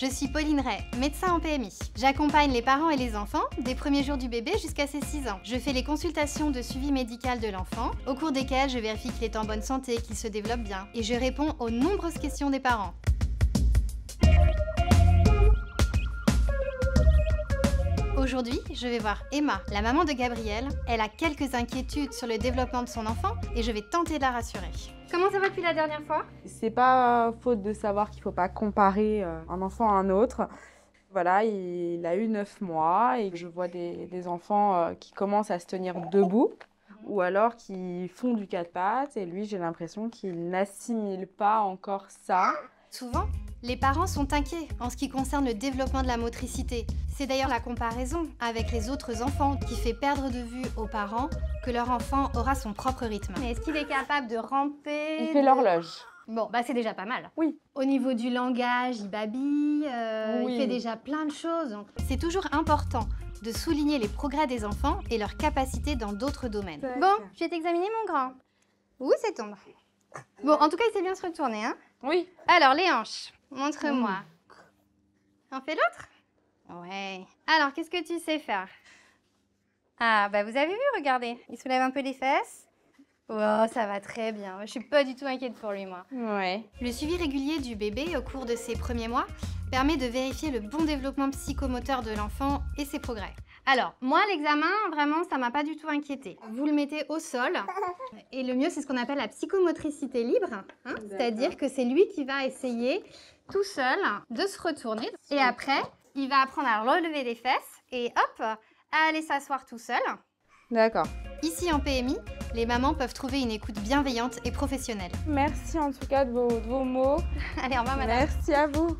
Je suis Pauline Ray, médecin en PMI. J'accompagne les parents et les enfants des premiers jours du bébé jusqu'à ses 6 ans. Je fais les consultations de suivi médical de l'enfant, au cours desquelles je vérifie qu'il est en bonne santé, qu'il se développe bien, et je réponds aux nombreuses questions des parents. Aujourd'hui, je vais voir Emma, la maman de Gabriel. Elle a quelques inquiétudes sur le développement de son enfant et je vais tenter de la rassurer. Comment ça va depuis la dernière fois? C'est pas faute de savoir qu'il faut pas comparer euh, un enfant à un autre. Voilà, il a eu 9 mois et je vois des, des enfants euh, qui commencent à se tenir debout ou alors qui font du quatre pattes et lui j'ai l'impression qu'il n'assimile pas encore ça. Souvent, les parents sont inquiets en ce qui concerne le développement de la motricité. C'est d'ailleurs la comparaison avec les autres enfants qui fait perdre de vue aux parents que leur enfant aura son propre rythme. Mais est-ce qu'il est capable de ramper Il fait l'horloge. Bon, bah c'est déjà pas mal. Oui. Au niveau du langage, il babille, euh, Oui. il fait déjà plein de choses. donc C'est toujours important de souligner les progrès des enfants et leurs capacités dans d'autres domaines. Bon, je vais t'examiner mon grand. Où c'est tombe Bon, en tout cas, il sait bien se retourner, hein? Oui. alors, les hanches, montre-moi. On fait l'autre? Ouais. Alors, qu'est-ce que tu sais faire? Ah, bah vous avez vu, regardez. Il soulève un peu les fesses. Oh, ça va très bien. Je suis pas du tout inquiète pour lui, moi. Ouais. Le suivi régulier du bébé au cours de ses premiers mois permet de vérifier le bon développement psychomoteur de l'enfant et ses progrès. Alors, moi, l'examen, vraiment, ça m'a pas du tout inquiété. Vous le mettez au sol. Et le mieux, c'est ce qu'on appelle la psychomotricité libre. hein. C'est-à-dire que c'est lui qui va essayer tout seul de se retourner. Et après, il va apprendre à relever les fesses et hop, à aller s'asseoir tout seul. D'accord. Ici en PMI, les mamans peuvent trouver une écoute bienveillante et professionnelle. Merci en tout cas de vos, de vos mots. Allez, au revoir madame. Merci à vous.